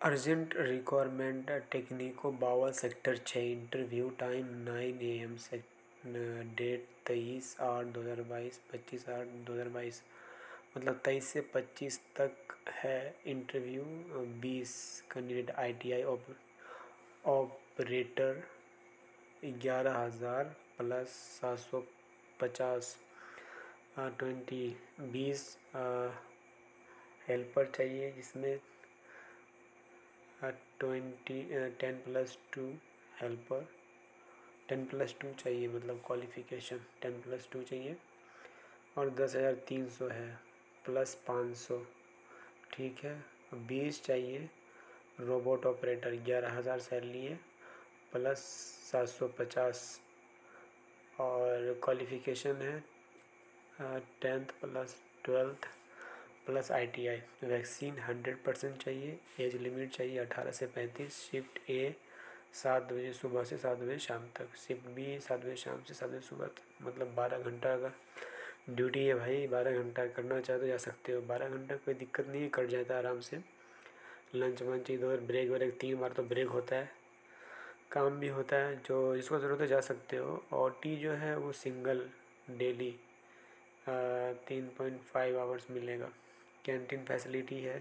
Urgent requirement Technico Bawal sector छः interview time nine A M से date तेईस आठ दो हज़ार बाईस, पच्चीस आठ दो हज़ार बाईस मतलब तेईस से पच्चीस तक है इंटरव्यू, बीस candidate I T I operator, ग्यारह हज़ार प्लस सात सौ पचास ट्वेंटी, बीस हेल्पर चाहिए जिसमें twenty ten plus two helper ten plus two चाहिए मतलब क्वालिफिकेशन टेन प्लस टू चाहिए। और दस हज़ार तीन सौ है प्लस पाँच सौ। ठीक है? बीस चाहिए। रोबोट ऑपरेटर ग्यारह हज़ार सैलरी है प्लस सात सौ पचास। और क्वालिफिकेशन है tenth plus twelfth plus ITI, vaccine hundred percent चाहिए, एज लिमिट चाहिए अठारह से पैंतीस, शिफ्ट ए सात बजे सुबह से सात बजे शाम तक, शिफ्ट बी सात बजे शाम से सात बजे सुबह तक मतलब बारह घंटा का ड्यूटी है भाई, बारह घंटा करना चाहे तो जा सकते हो, बारह घंटा कोई दिक्कत नहीं है, कट जाता है आराम से। लंच वंच इधर, ब्रेक व्रेक तीन बार तो ब्रेक होता है, काम भी होता है, जो जिसको ज़रूरत है जा सकते हो। और टी जो है वो सिंगल, डेली तीन पॉइंट फाइव आवर्स मिलेगा। कैंटीन फैसिलिटी है।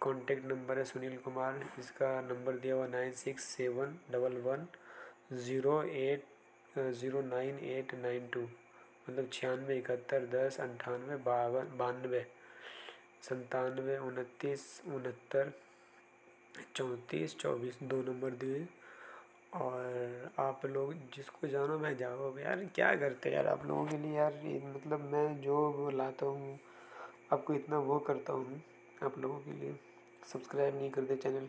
कॉन्टेक्ट नंबर है सुनील कुमार, इसका नंबर दिया हुआ nine six seven double one zero eight zero nine eight nine two मतलब छियानवे, इकहत्तर, दस, अंठानवे, बावन, बानवे संतानवे उनतीस, उनहत्तर, चौंतीस, चौबीस, दो नंबर दिए। और आप लोग जिसको जानो मैं जाओ। यार क्या करते यार आप लोगों के लिए यार? मतलब मैं जो लाता हूँ आपको इतना वो करता हूँ आप लोगों के लिए। सब्सक्राइब नहीं करते चैनल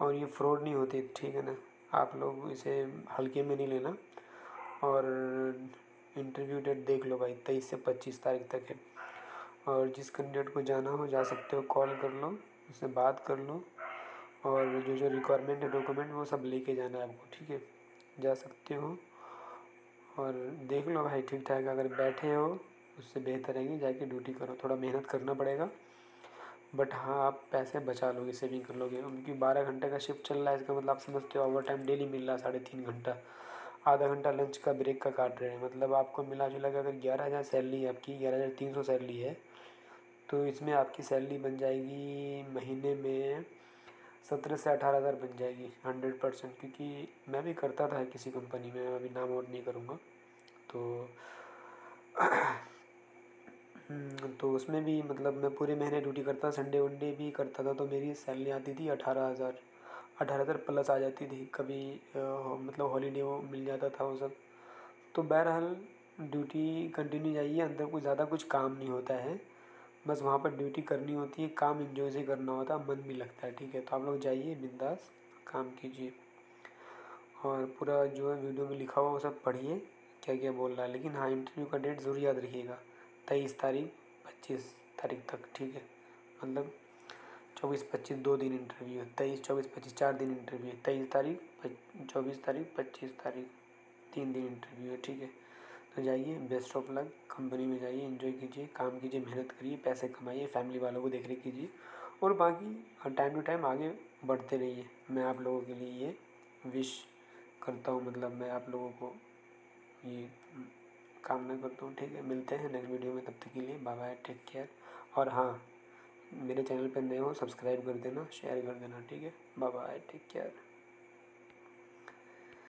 और ये फ्रॉड नहीं होती, ठीक है ना? आप लोग इसे हल्के में नहीं लेना और इंटरव्यू डेट देख लो भाई, तेईस से पच्चीस तारीख तक है। और जिस कैंडिडेट को जाना हो, जा सकते हो कॉल कर लो, उससे बात कर लो और जो जो रिक्वायरमेंट है डॉक्यूमेंट वो सब लेके जाना है आपको, ठीक है? जा सकते हो और देख लो भाई ठीक ठाक अगर बैठे हो उससे बेहतर है कि जाके ड्यूटी करो, थोड़ा मेहनत करना पड़ेगा। बट हाँ आप पैसे बचा लोगे सेविंग कर लोगे। उनकी बारह घंटे का शिफ्ट चल रहा है, इसका मतलब आप समझते हो ओवर टाइम डेली मिल रहा है साढ़े तीन घंटा। आधा घंटा लंच का ब्रेक का काट रहे हैं। मतलब आपको मिला जुला के अगर ग्यारह हज़ार सैलरी है आपकी, ग्यारह हज़ार तीन सौ सैलरी है तो इसमें आपकी सैलरी बन जाएगी महीने में सत्रह से अठारह हज़ार बन जाएगी हंड्रेड परसेंट क्योंकि मैं भी करता था किसी कंपनी में अभी नाम और नहीं करूँगा। तो तो उसमें भी मतलब मैं पूरे महीने ड्यूटी करता संडे वनडे भी करता था तो मेरी सैलरी आती थी अठारह हज़ार। अठारह हज़ार प्लस आ जाती थी, कभी मतलब हॉलीडे वो मिल जाता था वो सब। तो बहरहाल ड्यूटी कंटिन्यू जाइए, अंदर कुछ ज़्यादा कुछ काम नहीं होता है। बस वहाँ पर ड्यूटी करनी होती है, काम इन्जॉय से करना होता है, मन भी लगता है, ठीक है? तो आप लोग जाइए, बिंदास काम कीजिए। और पूरा जो है वीडियो में लिखा हुआ वो सब पढ़िए क्या क्या बोल रहा है। लेकिन हाँ इंटरव्यू का डेट ज़रूर याद रखिएगा। तेईस तारीख, पच्चीस तारीख तक, ठीक है? मतलब चौबीस, पच्चीस दो दिन इंटरव्यू है। तेईस, चौबीस, पच्चीस चार दिन इंटरव्यू है। तेईस तारीख चौबीस तारीख, पच्चीस तारीख, तीन दिन इंटरव्यू है, ठीक है? तो जाइए बेस्ट ऑफ़ लक कंपनी में जाइए एंजॉय कीजिए, काम कीजिए, मेहनत करिए, पैसे कमाइए फैमिली वालों को देख रेख कीजिए और बाकी टाइम टू टाइम आगे बढ़ते रहिए। मैं आप लोगों के लिए ये विश करता हूँ मतलब मैं आप लोगों को ये कामना करता हूँ, ठीक है? मिलते हैं नेक्स्ट वीडियो में, तब तक के लिए बाय बाय टेक केयर और हाँ मेरे चैनल पर नए हो सब्सक्राइब कर देना शेयर कर देना, ठीक है? Bye bye take care